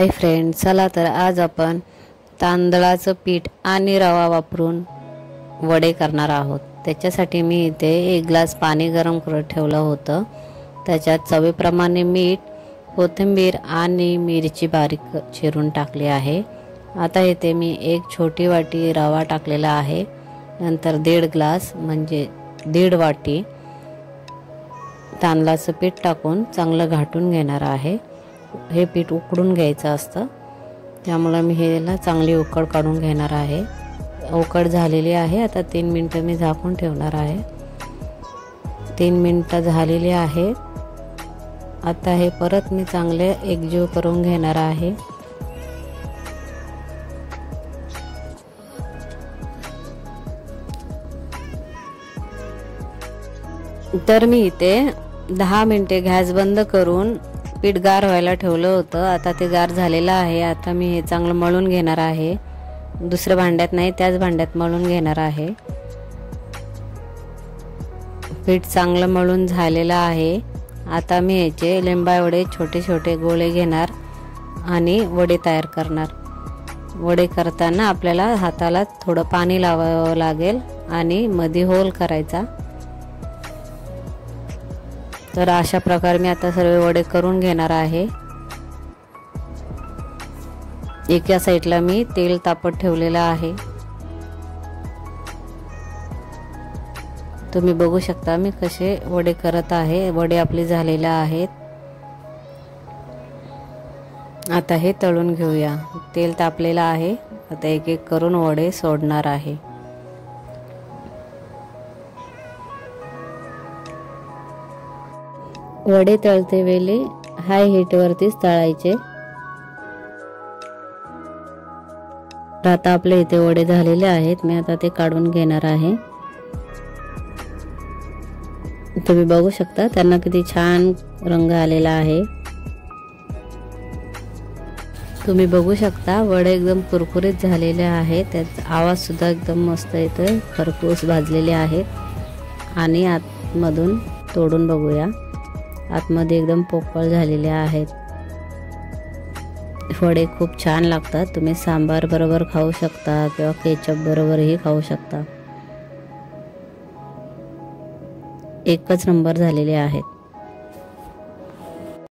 Hi friend चला तर आज आपण तांदळाचं पीठ आणि रवा वापरून वडे करणार आहोत. त्याच्यासाठी मी इथे एक ग्लास पाणी गरम करत ठेवलं होतं. त्याच्यात चवीप्रमाणे मीठ कोथिंबीर आणि मिरची बारीक चिरून टाकली आहे. आता इथे मी एक छोटी वाटी रवा टाकलेला आहे. नंतर दीड ग्लास म्हणजे दीड वाटी तांदळाचं पीठ टाकून चांगलं घाटून घेणार आहे. हे पीठ उकडून घ्यायचं असतं. त्यामुळं मी ह्याला चांगली उकड काढून घेणार आहे. उकड झालेली आहे. आता तीन मिनटं मी झाकून ठेवणार आहे. तीन मिनटं झालेली आहे. आता हे परत मी चांगले एकजीव करून घेणार आहे. तर मी इथे दहा मिनटे गॅस बंद करून पीठ गार व्हायला ठेवलं होतं. आता ते गार झालेलं आहे. आता मी हे चांगलं मळून घेणार आहे. दुसऱ्या भांड्यात नाही त्याच भांड्यात मळून घेणार आहे. पीठ चांगलं मळून झालेलं आहे. आता मी याचे लिंबावडे छोटे छोटे गोळे घेणार आणि वडे तयार करणार. वडे करताना आपल्याला हाताला थोडं पाणी लावावं लागेल आणि मध्ये होल करायचा. तर अशा प्रकारे मी आता सर्व वडे करून घेणार आहे. एका साईडला मी तेल तापत ठेवलेलं आहे. तुम्ही बघू शकता मी कसे वडे करत आहे. वडे आपले झालेले आहेत. आता हे तळून घेऊया. तेल तापलेलं आहे. आता एक एक करून वडे सोडणार आहे. वडे तळते वेळी हाय हीटवरतीच तळायचे. आता आपल्या इथे वडे झालेले आहेत. मी आता ते काढून घेणार आहे. तुम्ही बघू शकता त्यांना किती छान रंग आलेला आहे. तुम्ही बघू शकता वडे एकदम कुरकुरीत झालेले आहेत. त्याचा आवाज सुद्धा एकदम मस्त येतोय. खरपूस भाजलेले आहेत. आणि आतमधून तोडून बघूया. आतमध्ये एकदम पोकळ झालेले आहेत. फळे खूप छान लागतात. तुम्ही सांबार बरोबर खाऊ शकता किंवा केचप बरोबरही खाऊ शकता. एकच नंबर झालेले आहेत.